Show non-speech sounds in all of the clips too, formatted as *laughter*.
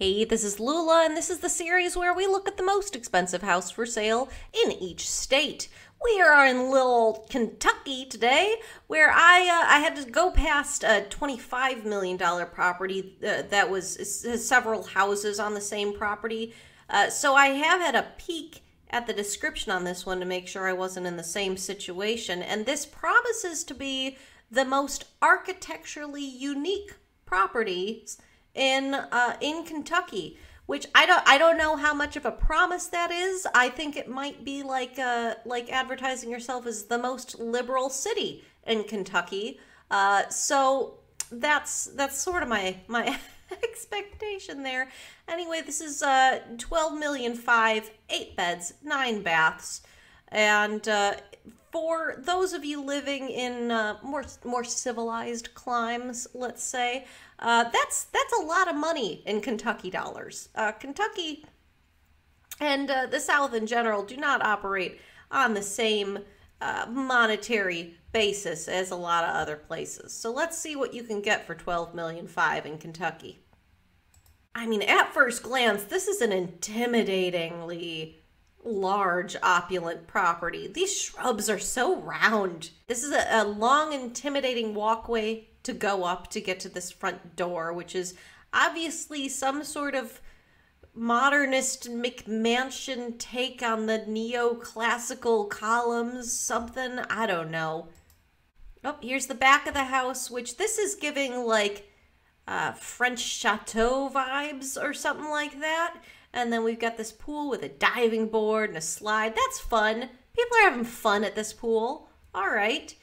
Hey, this is Lula, and this is the series where we look at the most expensive house for sale in each state. We are in little Kentucky today, where I uh, I had to go past a twenty-five million dollar property uh, that was has several houses on the same property. Uh, so I have had a peek at the description on this one to make sure I wasn't in the same situation, and this promises to be the most architecturally unique properties in uh, in Kentucky, which I don't I don't know how much of a promise that is. I think it might be like uh, like advertising yourself as the most liberal city in Kentucky. Uh, so that's that's sort of my my *laughs* expectation there. Anyway, this is uh 12 million five, eight beds, nine baths, and uh, for those of you living in uh, more more civilized climes, let's say, uh, that's that's a lot of money in Kentucky dollars. Uh, Kentucky and uh, the South in general do not operate on the same uh, monetary basis as a lot of other places. So let's see what you can get for twelve million five in Kentucky. I mean, at first glance, this is an intimidatingly large, opulent property. These shrubs are so round. This is a, a long, intimidating walkway to go up to get to this front door, which is obviously some sort of modernist McMansion take on the neoclassical columns, something. I don't know. Oh, here's the back of the house, which this is giving like uh, French chateau vibes or something like that. And then we've got this pool with a diving board and a slide. That's fun. People are having fun at this pool. All right.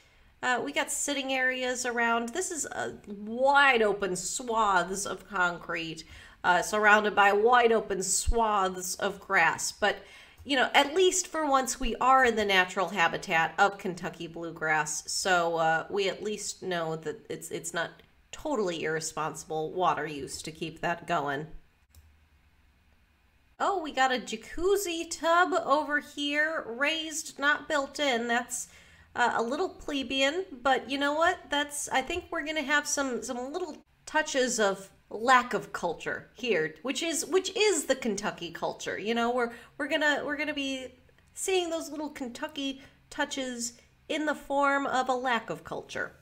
Uh, we got sitting areas around. This is a wide open swaths of concrete, uh, surrounded by wide open swaths of grass. But you know, at least for once, we are in the natural habitat of Kentucky bluegrass, so uh, we at least know that it's it's not totally irresponsible water use to keep that going. Oh, we got a jacuzzi tub over here, raised, not built in. That's uh, a little plebeian, but you know what? That's I think we're gonna have some some little touches of lack of culture here, which is which is the Kentucky culture. You know, we're we're gonna we're gonna be seeing those little Kentucky touches in the form of a lack of culture.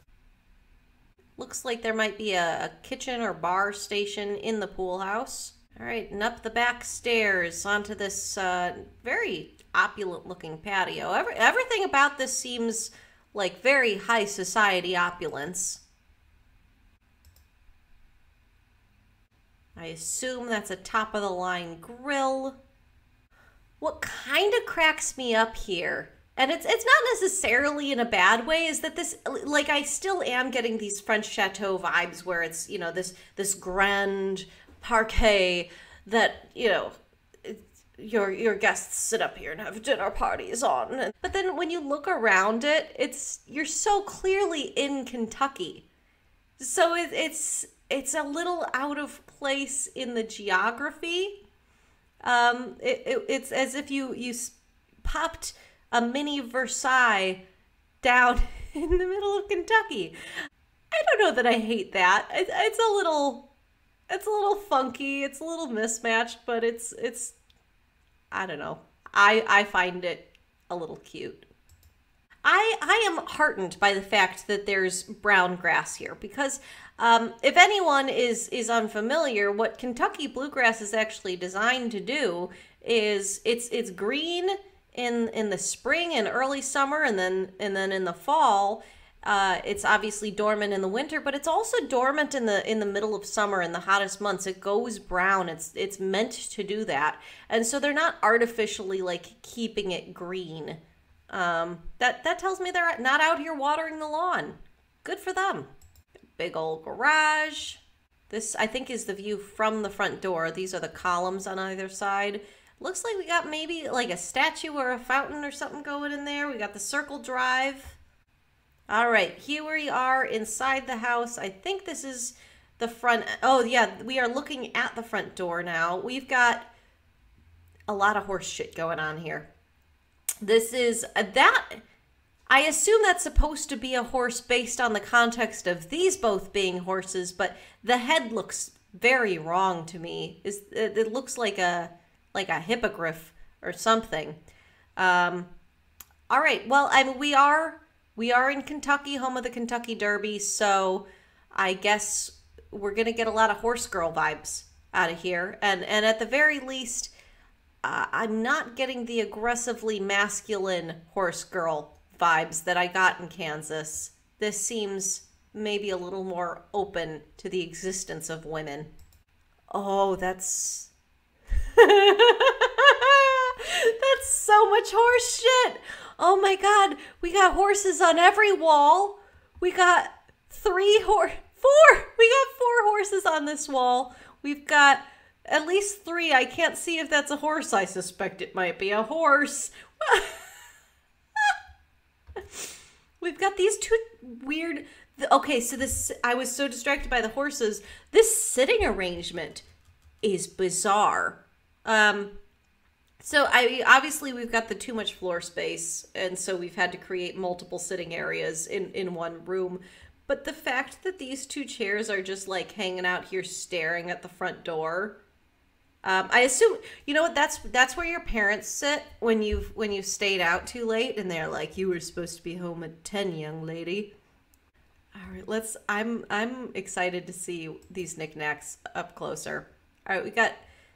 Looks like there might be a, a kitchen or bar station in the pool house. All right, and up the back stairs onto this uh, very opulent looking patio. Every, everything about this seems like very high society opulence. I assume that's a top of the line grill. What kind of cracks me up here, and it's it's not necessarily in a bad way, is that this like I still am getting these French chateau vibes where it's you know this this grand parquet that you know your your guests sit up here and have dinner parties on. But then when you look around it, it's you're so clearly in Kentucky. So it, it's it's a little out of place in the geography. Um, it, it, it's as if you you popped a mini Versailles down *laughs* in the middle of Kentucky. I don't know that I hate that. It, it's a little it's a little funky. It's a little mismatched, but it's it's I don't know. I I find it a little cute. I I am heartened by the fact that there's brown grass here because um, if anyone is is unfamiliar, what Kentucky bluegrass is actually designed to do is it's it's green in in the spring and early summer, and then and then in the fall, uh, it's obviously dormant in the winter, but it's also dormant in the in the middle of summer in the hottest months. It goes brown. It's it's meant to do that, and so they're not artificially like keeping it green. Um, that that tells me they're not out here watering the lawn. Good for them. Big old garage. This I think is the view from the front door. These are the columns on either side. Looks like we got maybe like a statue or a fountain or something going in there. We got the circle drive. All right, here we are inside the house. I think this is the front. Oh, yeah, we are looking at the front door now. We've got a lot of horse shit going on here. This is uh, that. I assume that's supposed to be a horse based on the context of these both being horses, but the head looks very wrong to me. Is it, looks like a like a hippogriff or something. Um, all right. Well, I mean, we are we are in Kentucky, home of the Kentucky Derby, so I guess we're gonna get a lot of horse girl vibes out of here, and and at the very least, uh, I'm not getting the aggressively masculine horse girl vibes that I got in Kansas. This seems maybe a little more open to the existence of women. Oh, that's *laughs* that's so much horse shit. Oh my god, we got horses on every wall. We got three horse four. We got four horses on this wall. We've got at least three. I can't see if that's a horse. I suspect it might be a horse. *laughs* We've got these two weird Okay, so this I was so distracted by the horses. This sitting arrangement is bizarre. Um so I obviously we've got the too much floor space and so we've had to create multiple sitting areas in in one room. But the fact that these two chairs are just like hanging out here staring at the front door. Um, I assume you know what that's that's where your parents sit when you've when you've stayed out too late and they're like you were supposed to be home at 10 young lady. All right, let's I'm I'm excited to see these knickknacks up closer. All right, we got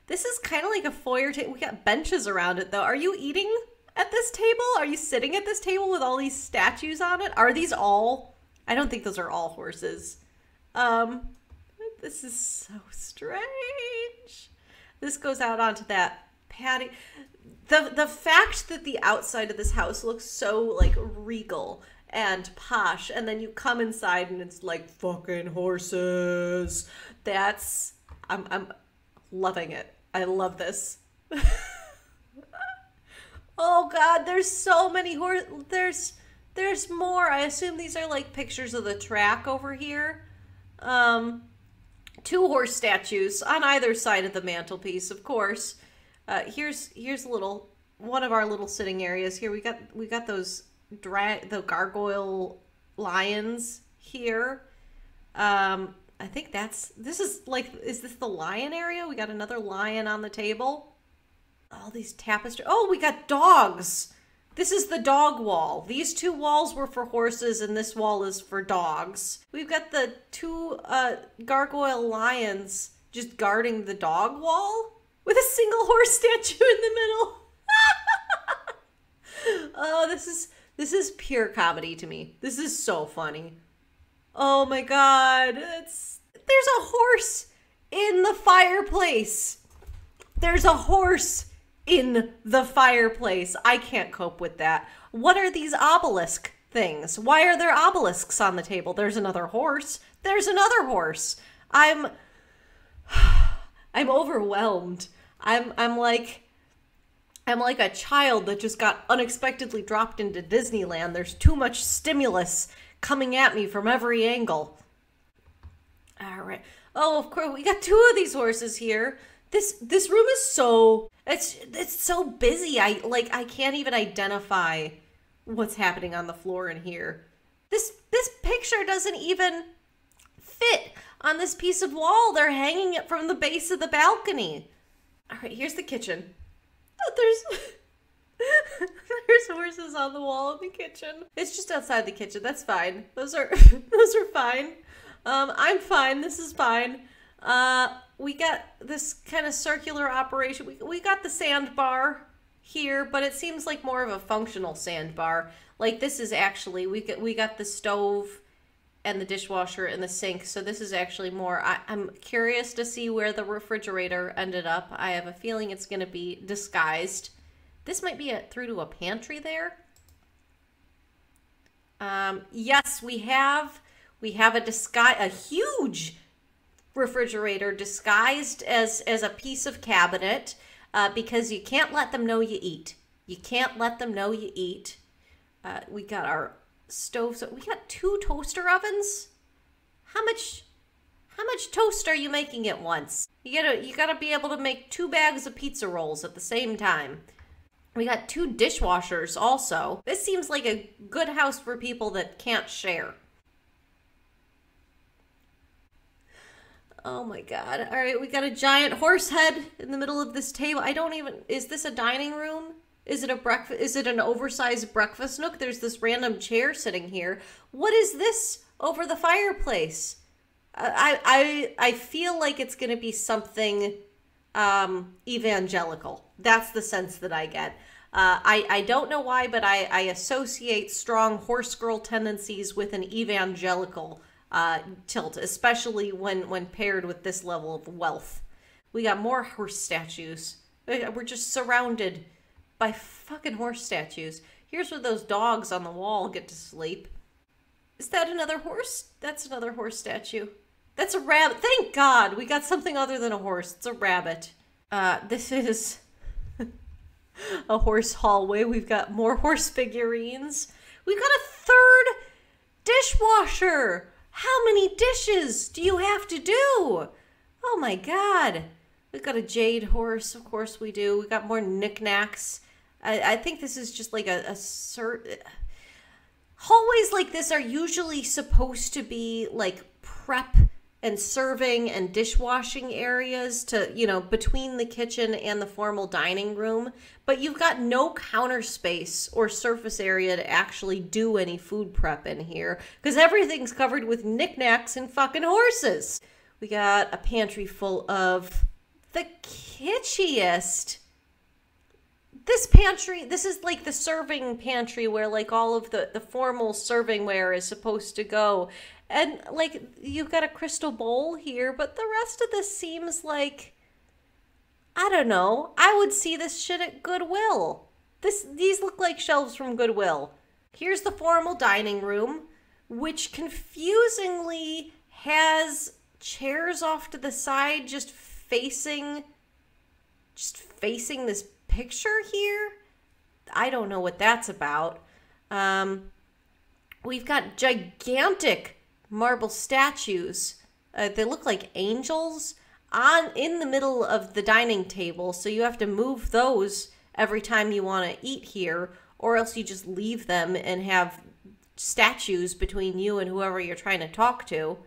this is kind of like a foyer table. We got benches around it though. Are you eating at this table? Are you sitting at this table with all these statues on it? Are these all? I don't think those are all horses. Um, this is so strange. This goes out onto that patio. The the fact that the outside of this house looks so like regal and posh and then you come inside and it's like fucking horses. That's I'm I'm loving it. I love this. *laughs* oh god, there's so many horse there's there's more. I assume these are like pictures of the track over here. Um two horse statues on either side of the mantelpiece, of course. Uh here's here's a little one of our little sitting areas here. We got we got those drag the gargoyle lions here. Um I think that's this is like is this the lion area? We got another lion on the table. All these tapestry. Oh, we got dogs. This is the dog wall. These two walls were for horses and this wall is for dogs. We've got the two uh gargoyle lions just guarding the dog wall with a single horse statue in the middle. *laughs* oh, this is this is pure comedy to me. This is so funny. Oh my god. It's there's a horse in the fireplace. There's a horse in the fireplace. I can't cope with that. What are these obelisk things? Why are there obelisks on the table? There's another horse. There's another horse. I'm *sighs* I'm overwhelmed. I'm I'm like I'm like a child that just got unexpectedly dropped into Disneyland. There's too much stimulus coming at me from every angle. All right. Oh, of course, we got two of these horses here. This this room is so it's it's so busy. I like I can't even identify what's happening on the floor in here. This this picture doesn't even fit on this piece of wall. They're hanging it from the base of the balcony. All right, here's the kitchen. Oh, *laughs* there's *laughs* There's horses on the wall in the kitchen. It's just outside the kitchen. That's fine. Those are *laughs* those are fine. Um, I'm fine. This is fine. Uh, we got this kind of circular operation. We we got the sandbar here, but it seems like more of a functional sandbar. Like this is actually we get we got the stove and the dishwasher and the sink. So this is actually more. I, I'm curious to see where the refrigerator ended up. I have a feeling it's going to be disguised this might be a, through to a pantry there. Um, yes, we have we have a disguise a huge refrigerator disguised as as a piece of cabinet uh, because you can't let them know you eat. You can't let them know you eat. Uh, we got our stoves. We got two toaster ovens. How much? How much toast are you making at once? You gotta you gotta be able to make two bags of pizza rolls at the same time. We got two dishwashers also. This seems like a good house for people that can't share. Oh my god. All right, we got a giant horse head in the middle of this table. I don't even is this a dining room? Is it a breakfast is it an oversized breakfast nook? There's this random chair sitting here. What is this over the fireplace? I I I feel like it's going to be something um evangelical. That's the sense that I get. Uh, I, I don't know why, but I, I associate strong horse girl tendencies with an evangelical uh, tilt, especially when, when paired with this level of wealth. We got more horse statues. We're just surrounded by fucking horse statues. Here's where those dogs on the wall get to sleep. Is that another horse? That's another horse statue. That's a rabbit. Thank God we got something other than a horse. It's a rabbit. Uh, this is a horse hallway. We've got more *laughs* horse figurines. We've got a third dishwasher. How many dishes do you have to do? Oh my god. We've got a jade horse, of course we do. We got more knickknacks. I, I think this is just like a, a cert. Hallways like this are usually supposed to be like prep and serving and dishwashing areas to, you know, between the kitchen and the formal dining room, but you've got no counter space or surface area to actually do any food prep in here because everything's covered with knickknacks and fucking horses. We got a pantry full of the kitschiest. This pantry, this is like the serving pantry where like all of the, the formal serving ware is supposed to go. And like you've got a crystal bowl here, but the rest of this seems like I don't know. I would see this shit at Goodwill. This these look like shelves from Goodwill. Here's the formal dining room, which confusingly has chairs off to the side just facing just facing this picture here. I don't know what that's about. Um, we've got gigantic marble statues. Uh, they look like angels on in the middle of the dining table, so you have to move those every time you want to eat here, or else you just leave them and have statues between you and whoever you're trying to talk to.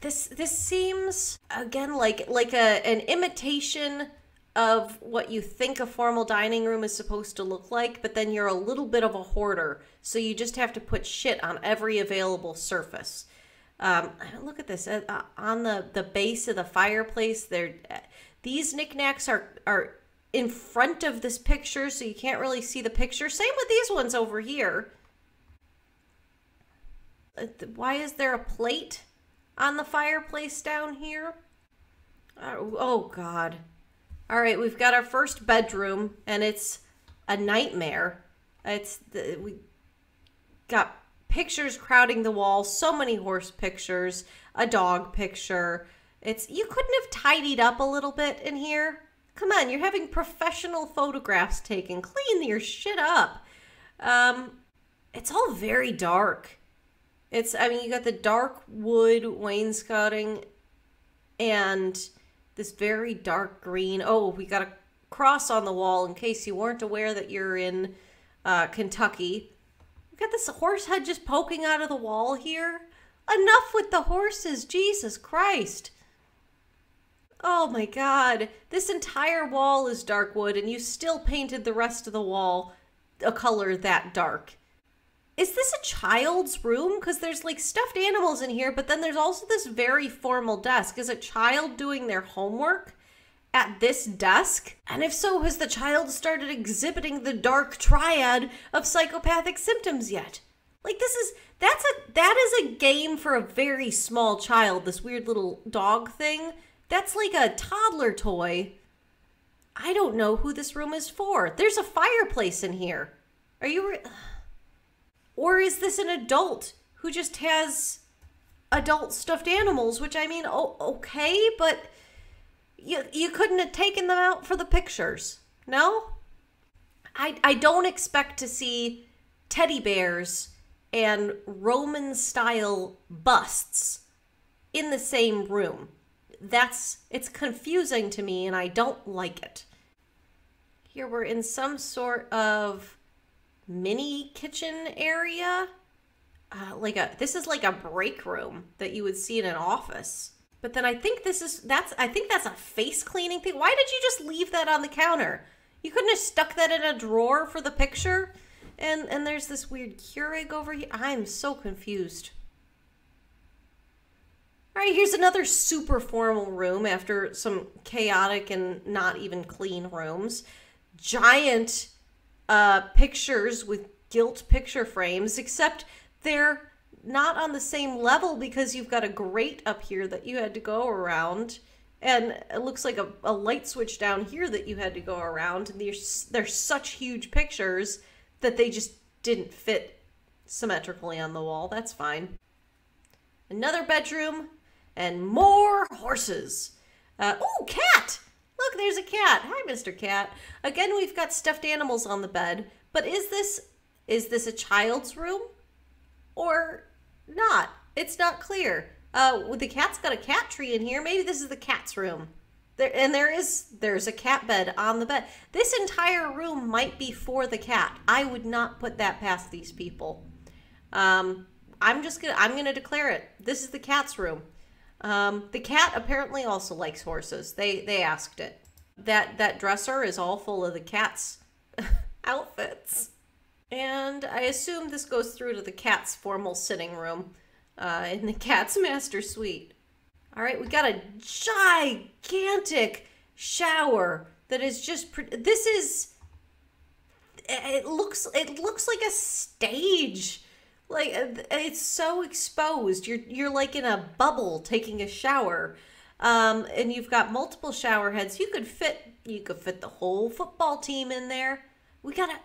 This this seems again like like a an imitation of what you think a formal dining room is supposed to look like, but then you're a little bit of a hoarder, so you just have to put shit on every available surface. Um, look at this uh, uh, on the the base of the fireplace. There, these knickknacks are are in front of this picture, so you can't really see the picture. Same with these ones over here. Uh, why is there a plate on the fireplace down here? Uh, oh God! All right, we've got our first bedroom, and it's a nightmare. It's the, we got pictures crowding the wall, so many horse pictures, a dog picture. It's you couldn't have tidied up a little bit in here. Come on, you're having professional photographs taken. Clean your shit up. Um, it's all very dark. It's I mean you got the dark wood wainscoting and this very dark green. Oh, we got a cross on the wall in case you weren't aware that you're in uh, Kentucky. We got this horse head just poking out of the wall here. Enough with the horses, Jesus Christ. Oh my god. This entire wall is dark wood and you still painted the rest of the wall a color that dark. Is this a child's room? Because there's like stuffed animals in here, but then there's also this very formal desk. Is a child doing their homework? At this desk? And if so, has the child started exhibiting the dark triad of psychopathic symptoms yet? Like this is that's a that is a game for a very small child, this weird little dog thing. That's like a toddler toy. I don't know who this room is for. There's a fireplace in here. Are you *sighs* Or is this an adult who just has adult stuffed animals, which I mean, oh, okay, but you you couldn't have taken them out for the pictures. No? I I don't expect to see teddy bears and Roman style busts in the same room. That's it's confusing to me and I don't like it. Here we're in some sort of mini kitchen area. Uh, like a this is like a break room that you would see in an office But then I think this is that's I think that's a face cleaning thing. Why did you just leave that on the counter? You couldn't have stuck that in a drawer for the picture. And and there's this weird Keurig over here. I'm so confused. All right, here's another super formal room after some chaotic and not even clean rooms. Giant uh, pictures with gilt picture frames, except they're not on the same level because you've got a grate up here that you had to go around. And it looks like a, a light switch down here that you had to go around. And there's, there's such huge pictures that they just didn't fit symmetrically on the wall. That's fine. Another bedroom and more horses. Uh, oh, cat! Look, there's a cat. Hi, Mr. Cat. Again, we've got stuffed animals on the bed. But is this is this a child's room or not? It's not clear. Uh, the cat's got a cat tree in here. Maybe this is the cat's room. There and there is there's a cat bed on the bed. This entire room might be for the cat. I would not put that past these people. Um, I'm just gonna I'm gonna declare it. This is the cat's room. Um, the cat apparently also likes horses. They they asked it. That that dresser is all full of the cat's *laughs* outfits. And I assume this goes through to the cat's formal sitting room uh, in the *laughs* cat's master suite. All right, we got a gigantic shower that is just. This is. It looks. It looks like a stage like uh, it's so exposed you're you're like in a bubble taking a shower um, and you've got multiple shower heads you could fit you could fit the whole football team in there we got a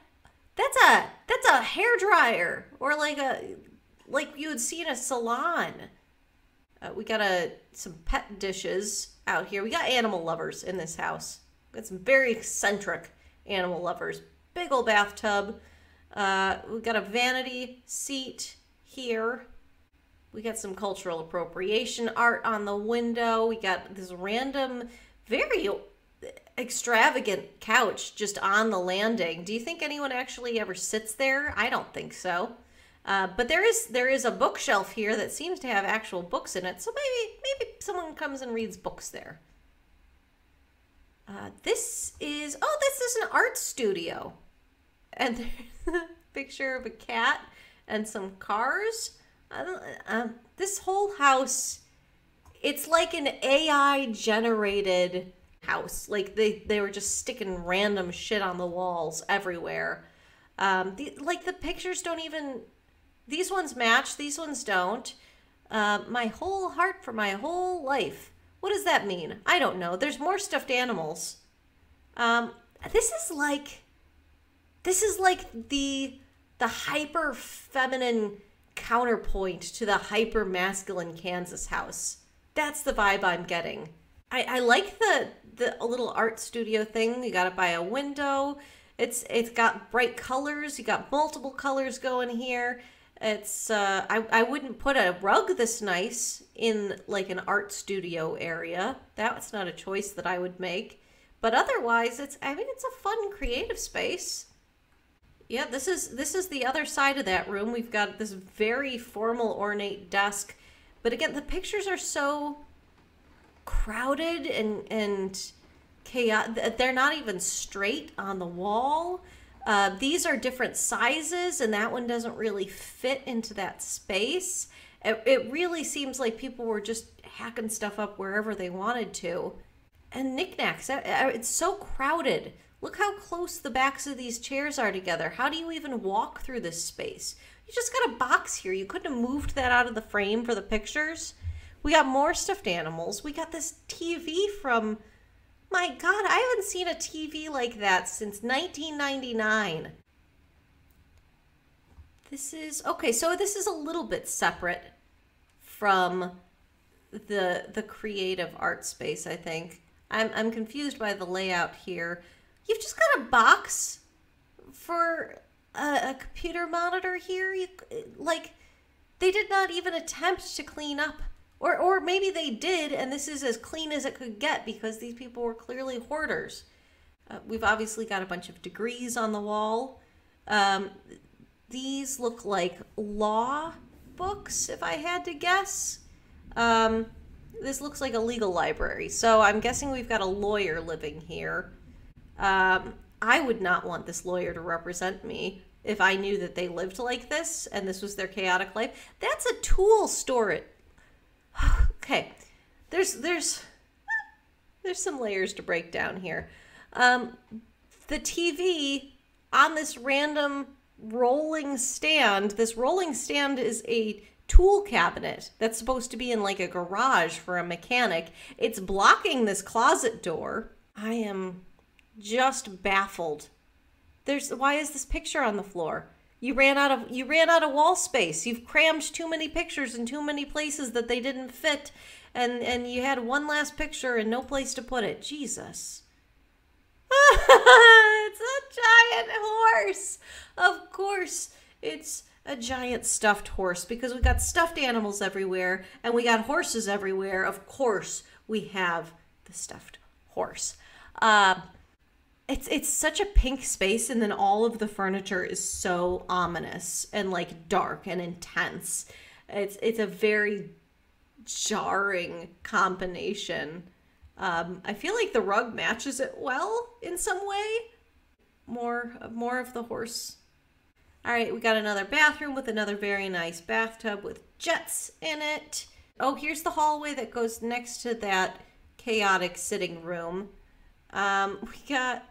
that's a that's a hair dryer or like a like you would see in a salon. Uh, we got a some pet dishes out here. We got animal lovers in this house. We got some very eccentric animal lovers. Big old bathtub. Uh, we got a vanity seat here. We got some cultural appropriation art on the window. We got this random, very extravagant couch just on the landing. Do you think anyone actually ever sits there? I don't think so. Uh, but there is there is a bookshelf here that seems to have actual books in it. So maybe maybe someone comes and reads books there. Uh, this is oh, this is an art studio and there's *laughs* a picture of a cat and some cars. Um, this whole house, it's like an AI generated house. Like they, they were just sticking random shit on the walls everywhere. Um, the, like the pictures don't even, these ones match, these ones don't. Uh, my whole heart for my whole life. What does that mean? I don't know. There's more stuffed animals. Um, this is like this is like the the hyper feminine counterpoint to the hyper masculine Kansas house. That's the vibe I'm getting. I, I like the the little art studio thing. You got it by a window. It's it's got bright colors. You got multiple colors going here. It's uh, I I wouldn't put a rug this nice in like an art studio area. That's not a choice that I would make. But otherwise, it's I mean it's a fun creative space. Yeah, this is this is the other side of that room. We've got this very formal, ornate desk, but again, the pictures are so crowded and and chaotic. They're not even straight on the wall. Uh, these are different sizes, and that one doesn't really fit into that space. It, it really seems like people were just hacking stuff up wherever they wanted to. And knickknacks, it's so crowded. Look how close the backs of these chairs are together. How do you even walk through this space? You just got a box here. You couldn't have moved that out of the frame for the pictures. We got more stuffed animals. We got this TV from, my God, I haven't seen a TV like that since 1999. This is, okay, so this is a little bit separate from the the creative art space, I think. I'm, I'm confused by the layout here. You've just got a box for a, a computer monitor here. You like they did not even attempt to clean up or or maybe they did and this is as clean as it could get because these people were clearly hoarders uh, we've obviously got a bunch of degrees on the wall um, these look like law books if i had to guess um, this looks like a legal library. So I'm guessing we've got a lawyer living here. Um, I would not want this lawyer to represent me if I knew that they lived like this and this was their chaotic life. That's a tool store. *sighs* okay, there's there's *sighs* there's some layers to break down here. Um, the TV on this random rolling stand. This rolling stand is a tool cabinet that's supposed to be in like a garage for a mechanic. It's blocking this closet door. I am just baffled. There's why is this picture on the floor? You ran out of you ran out of wall space. You've crammed too many pictures in too many places that they didn't fit and and you had one last picture and no place to put it. Jesus. *laughs* it's a giant horse. Of course, it's a giant stuffed horse because we got stuffed animals everywhere and we got horses everywhere. Of course, we have the stuffed horse. Uh, it's it's such a pink space, and then all of the furniture is so ominous and like dark and intense. It's it's a very jarring combination. Um, I feel like the rug matches it well in some way. More more of the horse. All right, we got another bathroom with another very nice bathtub with jets in it. Oh, here's the hallway that goes next to that chaotic sitting room. Um, we got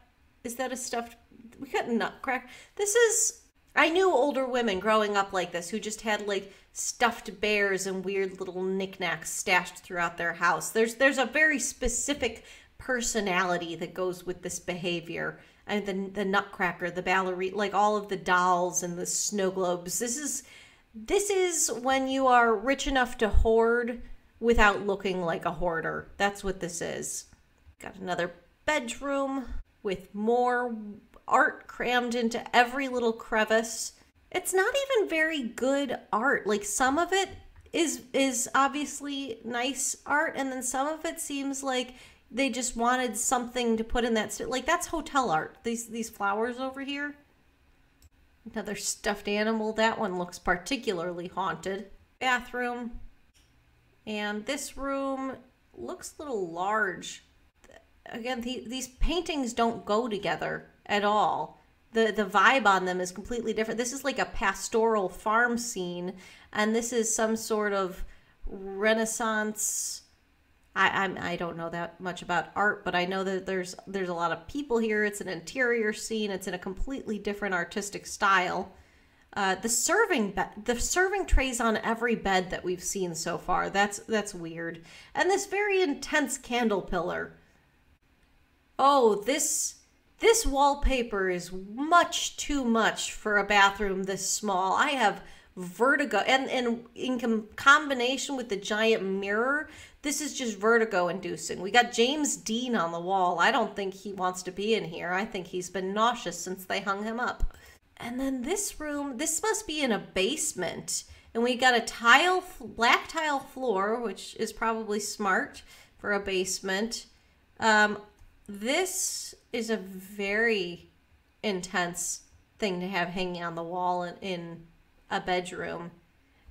is that a stuffed we got nutcracker. This is I knew older women growing up like this who just had like stuffed bears and weird little knickknacks stashed throughout their house. There's there's a very specific personality that goes with this behavior. And the the nutcracker, the ballerina, like all of the dolls and the snow globes. This is this is when you are rich enough to hoard without looking like a hoarder. That's what this is. Got another bedroom with more art crammed into every little crevice it's not even very good art. Like some of it is is obviously nice art and then some of it seems like they just wanted something to put in that like that's hotel art. These these flowers over here. Another stuffed animal. That one looks particularly haunted. Bathroom. And this room looks a little large. Again, the, these paintings don't go together at all the the vibe on them is completely different. This is like a pastoral farm scene, and this is some sort of Renaissance. I I'm, I don't know that much about art, but I know that there's there's a lot of people here. It's an interior scene. It's in a completely different artistic style. Uh, the serving be- the serving trays on every bed that we've seen so far. That's that's weird. And this very intense candle pillar. Oh, this this wallpaper is much too much for a bathroom this small. I have vertigo and and in com- combination with the giant mirror this is just vertigo inducing. We got james dean on the wall. I don't think he wants to be in here. I think he's been nauseous since they hung him up. And then this room this must be in a basement. And we got a tile black tile floor which is probably smart for a basement. Um, this is a very intense thing to have hanging on the wall in, in a bedroom.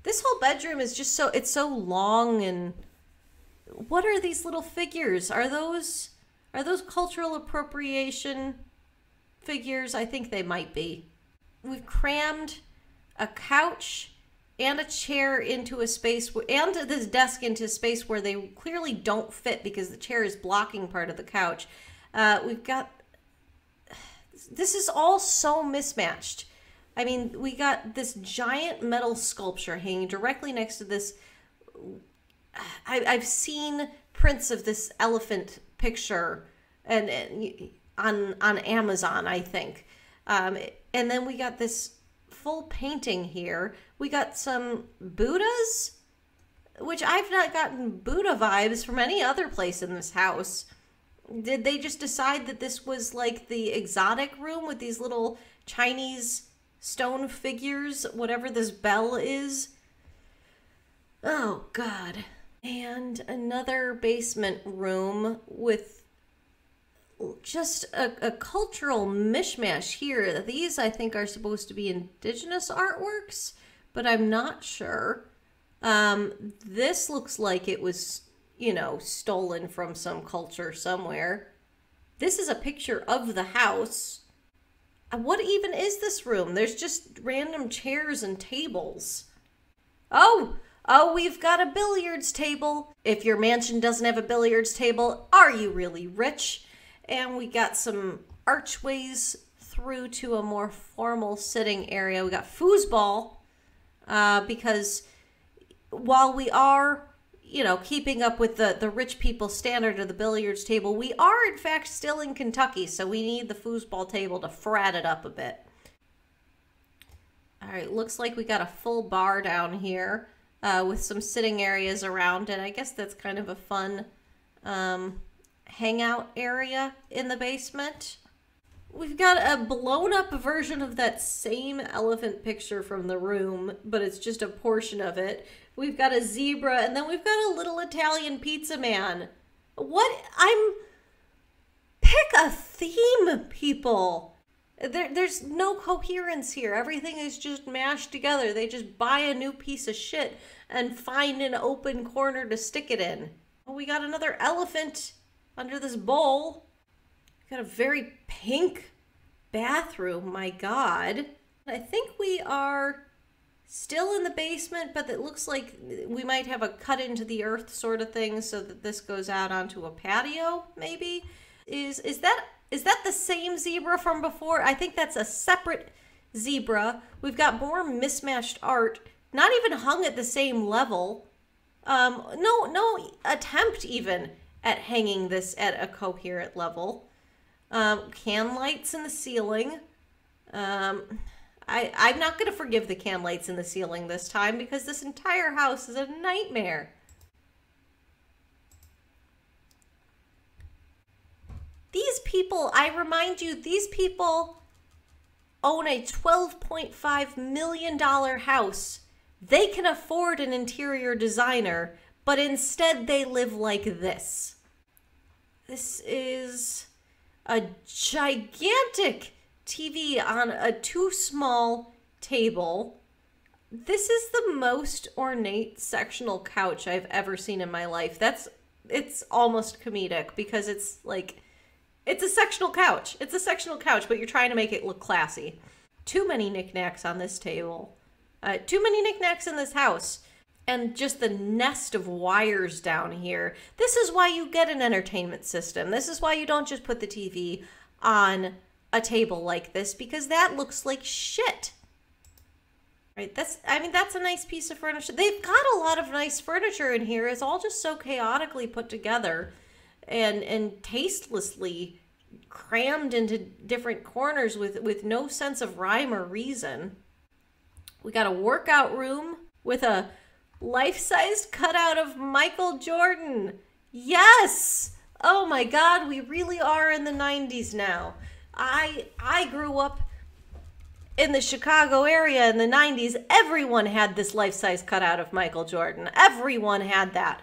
This whole bedroom is just so it's so long and what are these little figures? Are those are those cultural appropriation figures? I think they might be. We've crammed a couch and a chair into a space and this desk into a space where they clearly don't fit because the chair is blocking part of the couch. Uh, we've got this is all so mismatched. I mean, we got this giant metal sculpture hanging directly next to this. I, have seen prints of this elephant picture and, and on on Amazon, I think. Um, and then we got this full painting here. We got some Buddhas, which I've not gotten Buddha vibes from any other place in this house. Did they just decide that this was like the exotic room with these little Chinese stone figures, whatever this bell is? Oh, God. And another basement room with just a, a, cultural mishmash here. These, I think, are supposed to be indigenous artworks, but I'm not sure. Um, this looks like it was you know, stolen from some culture somewhere. This is a picture of the house. Uh, What even is this room? There's just random chairs and tables. Oh, oh, we've got a billiards table. If your mansion doesn't have a billiards table, are you really rich? And we got some archways through to a more formal sitting area. We got foosball, uh, because while we are, you know, keeping up with the, the rich people standard of the billiards table, we are in fact still in Kentucky, so we need the foosball table to frat it up a bit. All right, looks like we got a full bar down here uh, with some sitting areas around it. I guess that's kind of a fun um, hangout area in the basement. We've got a blown up version of that same elephant picture from the room, but it's just a portion of it. We've got a zebra, and then we've got a little Italian pizza man. What? I'm. Pick a theme, people! There, there's no coherence here. Everything is just mashed together. They just buy a new piece of shit and find an open corner to stick it in. Oh, we got another elephant under this bowl. Got a very pink bathroom, my god. I think we are still in the basement, but it looks like we might have a cut into the earth sort of thing so that this goes out onto a patio, maybe. Is is that is that the same zebra from before? I think that's a separate zebra. We've got more mismatched art, not even hung at the same level. Um, no, no attempt even at hanging this at a coherent level. Um, can lights in the ceiling. Um, I, I'm not going to forgive the can lights in the ceiling this time because this entire house is a nightmare. These people, I remind you, these people own a $12.5 million house. They can afford an interior designer, but instead they live like this. This is a gigantic TV on a too small table. This is the most ornate sectional couch I've ever seen in my life. That's it's almost comedic because it's like it's a sectional couch. It's a sectional couch, but you're trying to make it look classy. Too many knickknacks on this table. Uh, too many knickknacks in this house. And just the nest of wires down here. This is why you get an entertainment system. This is why you don't just put the TV on a table like this because that looks like shit. Right? That's I mean that's a nice piece of furniture. They've got a lot of nice furniture in here. It's all just so chaotically put together and and tastelessly crammed into different corners with with no sense of rhyme or reason. We got a workout room with a life-sized cutout of Michael Jordan. Yes. Oh my god, we really are in the 90s now. I I grew up in the Chicago area in the 90s. Everyone had this life-size cutout of Michael Jordan. Everyone had that.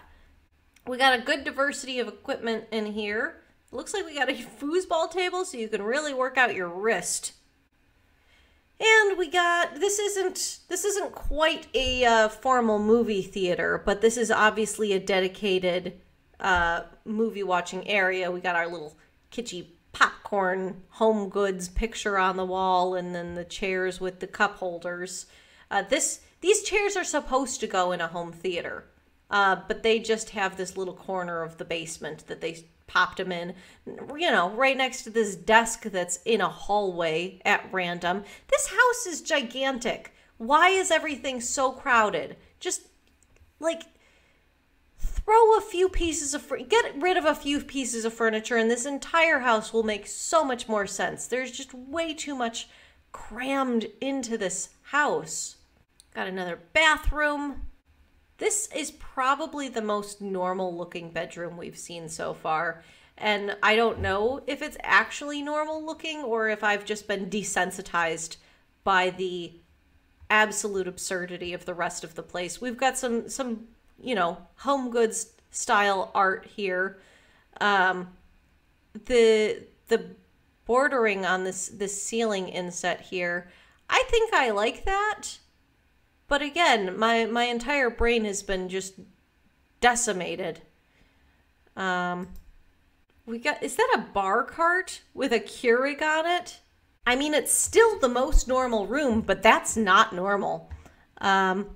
We got a good diversity of equipment in here. Looks like we got a *laughs* foosball table so you can really work out your wrist. And we got this isn't this isn't quite a uh, formal movie theater, but this is obviously a dedicated uh, movie watching area. We got our little kitschy popcorn home goods picture on the wall, and then the chairs with the cup holders. Uh, this these chairs are supposed to go in a home theater, uh, but they just have this little corner of the basement that they popped them in, you know, right next to this desk that's in a hallway at random. This house is gigantic. Why is everything so crowded? Just like throw a few pieces of get rid of a few pieces of furniture and this entire house will make so much more sense. There's just way too much crammed into this house. Got another bathroom. This is probably the most normal looking bedroom we've seen so far. And I don't know if it's actually normal looking or if I've just been desensitized by the absolute absurdity of the rest of the place. We've got some some, you know, home goods style art here. Um the the bordering on this this ceiling inset here, I think I like that. But again, my my entire brain has been just decimated Um, we got, is that a bar cart with a Keurig on it? I mean, it's still the most normal room, but that's not normal. Um,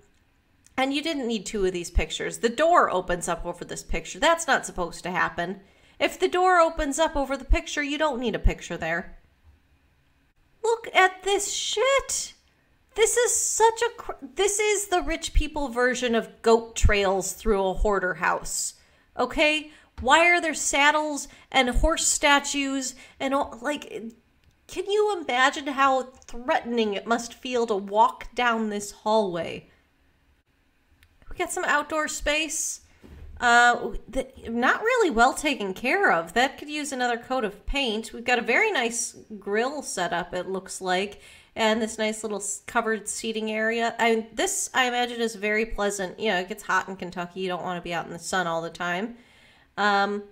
and you didn't need two of these pictures. The door opens up over this picture. That's not supposed to happen. If the door opens up over the picture, you don't need a picture there. Look at this shit. This is such a. Cr- this is the rich people version of goat trails through a hoarder house. Okay? Why are there saddles and horse statues and all. Like, can you imagine how threatening it must feel to walk down this hallway? We got some outdoor space. Uh, that not really well taken care of. That could use another coat of paint. We've got a very nice grill set up. It looks like, and this nice little covered seating area. I mean, this I imagine is very pleasant. You know, it gets hot in Kentucky. You don't want to be out in the sun all the time. Um,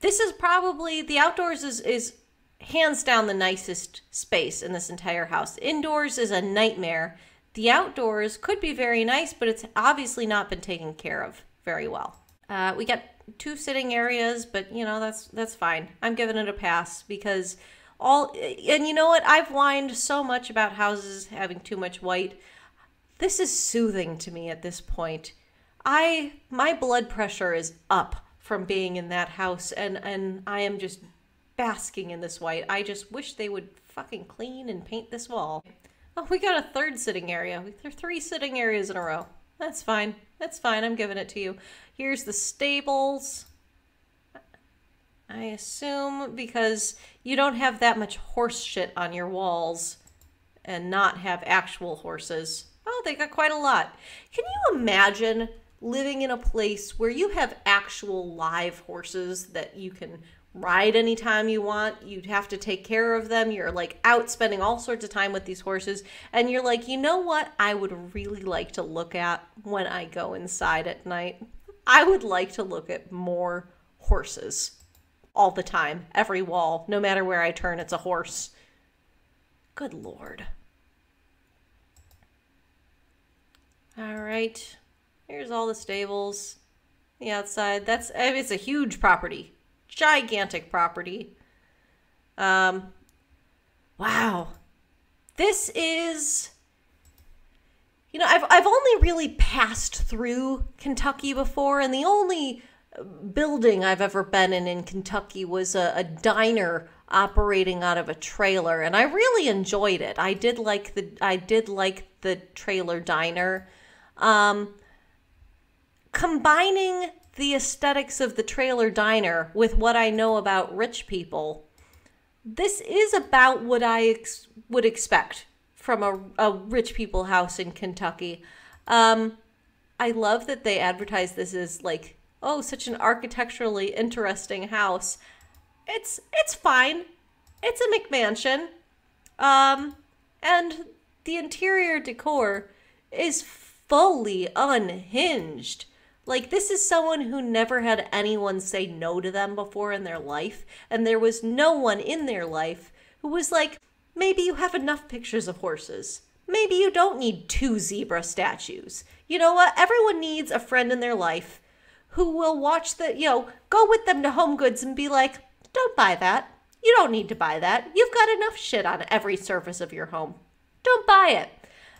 this is probably the outdoors is is hands down the nicest space in this entire house. Indoors is a nightmare. The outdoors could be very nice, but it's obviously not been taken care of very well. Uh, we got two sitting areas, but you know that's that's fine. I'm giving it a pass because all and you know what? I've whined so much about houses having too much white. This is soothing to me at this point. I my blood pressure is up from being in that house and and I am just basking in this white. I just wish they would fucking clean and paint this wall. Oh, we got a third sitting area. There are three sitting areas in a row. That's fine. That's fine. I'm giving it to you. Here's the stables. I assume because you don't have that much horse shit on your walls and not have actual horses. Oh, they got quite a lot. Can you imagine living in a place where you have actual live horses that you can ride anytime you want. You'd have to take care of them. You're like out spending all sorts of time with these horses. And you're like, you know what? I would really like to look at when I go inside at night. I would like to look at more horses all the time, every wall, no matter where I turn, it's a horse. Good lord. All right. Here's all the stables. The outside. That's I mean, it's a huge property gigantic property. Um, wow. This is you know, I've I've only really passed through Kentucky before, and the only building I've ever been in in Kentucky was a, a, diner operating out of a trailer, and I really enjoyed it. I did like the I did like the trailer diner. Um, combining the aesthetics of the trailer diner with what I know about rich people, this is about what I ex- would expect from a, a rich people house in Kentucky. Um, I love that they advertise this as like, oh, such an architecturally interesting house. It's it's fine. It's a McMansion. Um, and the interior decor is fully unhinged. Like, this is someone who never had anyone say no to them before in their life, and there was no one in their life who was like, maybe you have enough pictures of horses. Maybe you don't need two zebra statues. You know what? Everyone needs a friend in their life who will watch the, you know, go with them to Home Goods and be like, don't buy that. You don't need to buy that. You've got enough shit on every surface of your home. Don't buy it.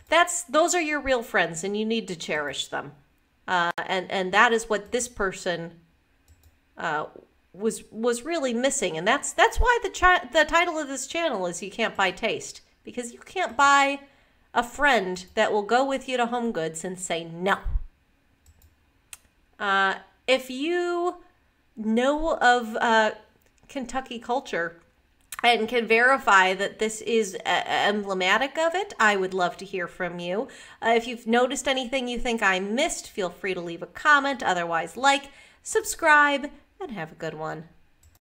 That's those are your real friends and you need to cherish them. Uh, and and that is what this person uh, was was really missing, and that's that's why the chi- the title of this channel is "You Can't Buy Taste" because you can't buy a friend that will go with you to Home Goods and say no. Uh, if you know of uh, Kentucky culture and can verify that this is uh, emblematic of it, I would love to hear from you. Uh, if you've noticed anything you think I missed, feel free to leave a comment. Otherwise, like, subscribe, and have a good one.